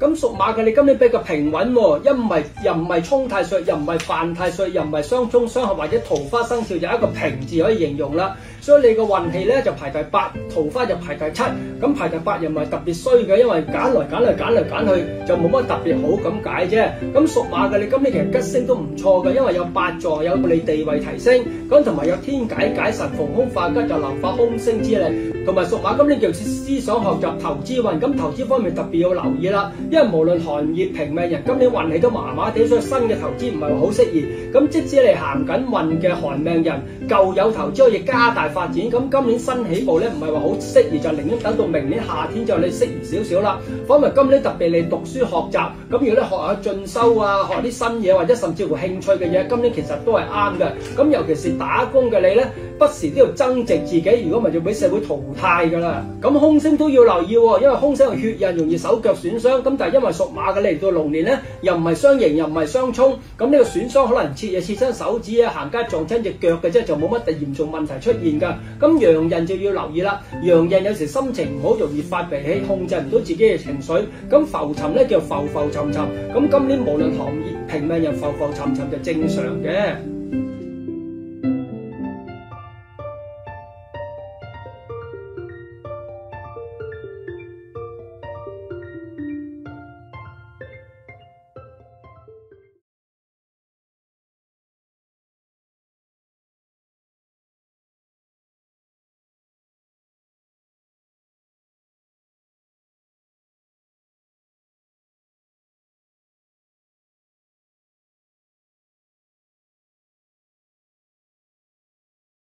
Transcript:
咁屬馬嘅你今年比較平穩喎，一唔係又唔係衝太歲，又唔係犯太歲，又唔係相沖相合或者桃花生肖，就一個平字可以形容啦。所以你個運氣咧就排第八，桃花就排第七。咁排第八又唔係特別衰嘅，因為揀來揀嚟揀嚟揀去就冇乜特別好咁解啫。咁屬馬嘅你今年其實吉星都唔錯嘅，因為有八座，有你地位提升，咁同埋有天解解神逢空化吉，就能化空星之力。同埋屬馬今年就是思想學習投資運，咁投資方面特別要留意啦。因為無論行業平命人，今年運氣都麻麻地，所以新嘅投資唔係好適宜。咁即使你行緊運嘅寒命人，舊有投資可以加大發展。咁今年新起步咧，唔係話好適宜，就寧願等到明年夏天之後你適宜少少啦。反為今年特別你讀書學習，咁如果你學下進修啊，學啲新嘢或者甚至乎興趣嘅嘢，今年其實都係啱嘅。咁尤其是打工嘅你咧，不時都要增值自己，如果唔係就俾社會淘汰㗎啦。咁空星都要留意喎，因為空星係血印，容易手腳損傷。咁但係因為屬馬嘅嚟到龍年咧，又唔係雙刑，又唔係雙沖，咁呢個損傷可能切嘢切親手指啊，行街撞親隻腳嘅啫，就冇乜特嚴重問題出現㗎。咁陽人就要留意啦，陽人有時心情唔好，容易發脾氣，控制唔到自己嘅情緒。咁浮沉咧叫浮浮沉沉。咁今年無論行業平命人浮浮沉沉就正常嘅。